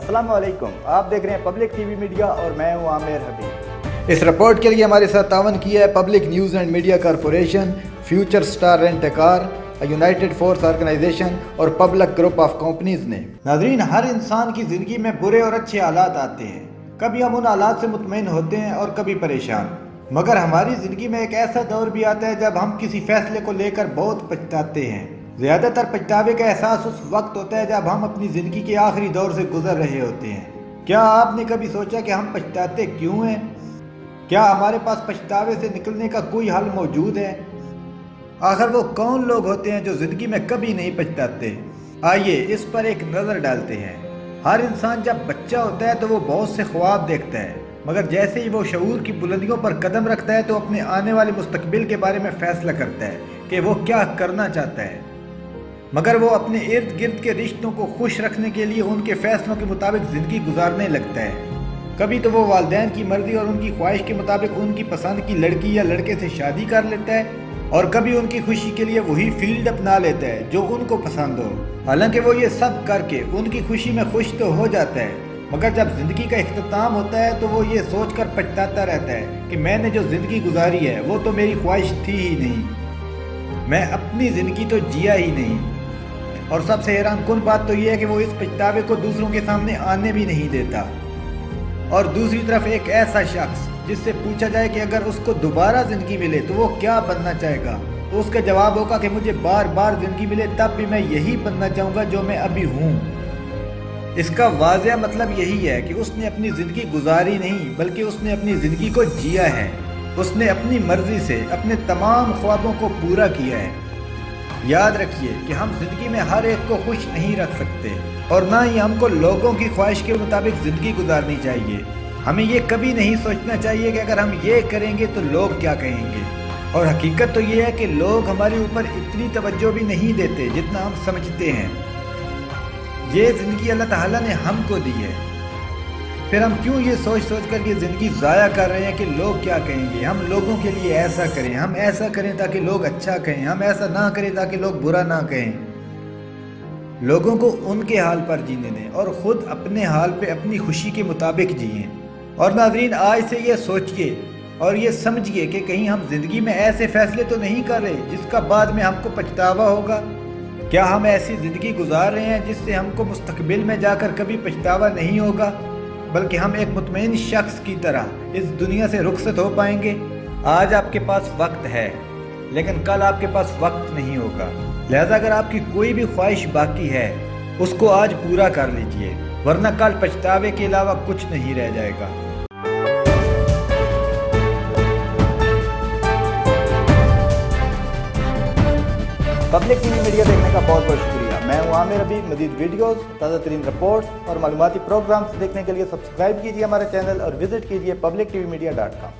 السلام علیکم۔ آپ دیکھ رہے ہیں پبلک ٹی وی میڈیا اور میں ہوں عامر حبیب۔ اس رپورٹ کے لیے ہمارے ساتھ تعاون کیا ہے public news and media corporation, future star rent car united force organisation اور پبلک گروپ آف کمپنیز نے۔ ناظرین، ہر انسان کی زندگی میں برے اور اچھے حالات آتے ہیں۔ کبھی ہم ان حالات سے مطمئن ہوتے ہیں اور کبھی پریشان۔ مگر ہماری زندگی میں ایک ایسا دور بھی آتا ہے جب ہم کسی فیصلے کو لے کر بہت پچھتاتے ہیں۔ زیادہ تر پچھتاوے کا احساس اس وقت ہوتا ہے جب ہم اپنی زندگی کے آخری دور سے گزر رہے ہوتے ہیں۔ کیا آپ نے کبھی سوچا کہ ہم پچھتاتے کیوں ہیں؟ کیا ہمارے پاس پچھتاوے سے نکلنے کا کوئی حل موجود ہے؟ آخر وہ کون لوگ ہوتے ہیں جو زندگی میں کبھی نہیں پچھتاتے؟ آئیے اس پر ایک نظر ڈالتے ہیں۔ ہر انسان جب بچہ ہوتا ہے تو وہ بہت سے خواب دیکھتا ہے، مگر جیسے ہی وہ شعور کی بلندیوں پر قدم رکھتا ہے تو اپنے آنے والے مستقبل کے بارے میں فیصلہ کرتا ہے کہ وہ کیا کرنا چاہتا ہے۔ مگر وہ اپنے ارد گرد کے رشتوں کو خوش رکھنے کے لیے ان کے فیصلوں کے مطابق زندگی گزارنے لگتا ہے۔ کبھی تو وہ والدین کی مرضی اور ان کی خواہش کے مطابق ان کی پسند کی لڑکی یا لڑکے سے شادی کر لیتا ہے اور کبھی ان کی خوشی کے لیے وہی فیلڈ اپنا لیتا ہے جو ان کو پسند ہو۔ حالانکہ وہ یہ سب کر کے ان کی خوشی میں خوش تو ہو جاتا ہے، مگر جب زندگی کا اختتام ہوتا ہے تو وہ یہ سوچ کر پچھتاتا رہتا ہے کہ میں نے جو زندگی گزاری ہے وہ تو میری خواہش تھی ہی نہیں۔ میں اپنی زندگی تو جیا ہی نہیں۔ اور سب سے حیران کن بات تو یہ ہے کہ وہ اس پچھتاوے کو دوسروں کے سامنے آنے بھی نہیں دیتا۔ اور دوسری طرف ایک ایسا شخص جس سے پوچھا جائے کہ اگر اس کو دوبارہ زندگی ملے تو وہ کیا بننا چاہے گا؟ تو اس کا جواب ہوگا کہ مجھے بار بار زندگی ملے تب بھی میں یہی بننا چاہوں گا جو میں ابھی ہوں۔ اس کا واضح مطلب یہی ہے کہ اس نے اپنی زندگی گزاری نہیں، بلکہ اس نے اپنی زندگی کو جیا ہے۔ اس نے اپنی مرضی سے اپنے تمام خوابوں کو پورا کیا ہے۔ یاد رکھیے کہ ہم زندگی میں ہر ایک کو خوش نہیں رکھ سکتے اور نہ ہی ہم کو لوگوں کی خواہش کے مطابق زندگی گزارنی چاہیے۔ ہمیں یہ کبھی نہیں سوچنا چاہیے کہ اگر ہم یہ کریں گے تو لوگ کیا کہیں گے۔ اور حقیقت تو یہ ہے کہ لوگ ہمارے اوپر اتنی توجہ بھی نہیں دیتے جتنا ہم سمجھتے ہیں۔ یہ زندگی اللہ تعالیٰ نے ہم کو دی ہے۔ پھر ہم کیوں یہ سوچ سوچ کر یہ زندگی ضائع کر رہے ہیں کہ لوگ کیا کہیں گے؟ ہم لوگوں کے لیے ایسا کریں، ہم ایسا کریں تاکہ لوگ اچھا کہیں، ہم ایسا نہ کریں تاکہ لوگ برا نہ کہیں۔ لوگوں کو ان کے حال پر جینے دیں اور خود اپنے حال پہ اپنی خوشی کے مطابق جئیں۔ اور ناظرین، آج سے یہ سوچئے اور یہ سمجھئے کہ کہیں ہم زندگی میں ایسے فیصلے تو نہیں کر رہے جس کا بعد میں ہم کو پچھتاوا ہوگا؟ کیا ہم ایسی زندگی گزار رہے ہیں جس سے ہم کو مستقبل میں جا کر کبھی پچھتاوا نہیں ہوگا؟ بلکہ ہم ایک مطمئن شخص کی طرح اس دنیا سے رخصت ہو پائیں گے۔ آج آپ کے پاس وقت ہے، لیکن کل آپ کے پاس وقت نہیں ہوگا۔ لہذا اگر آپ کی کوئی بھی خواہش باقی ہے، اس کو آج پورا کر لیجیے، ورنہ کل پچھتاوے کے علاوہ کچھ نہیں رہ جائے گا۔ پبلک ٹی وی میڈیا دیکھنے کا بہت بہت شکریہ۔ میں ہوں عامر ابھی مزید ویڈیوز تازہ ترین رپورٹس اور معلوماتی پروگرامز دیکھنے کے لیے سبسکرائب کیجیے ہمارے چینل اور وزٹ کیجیے public TV media dot com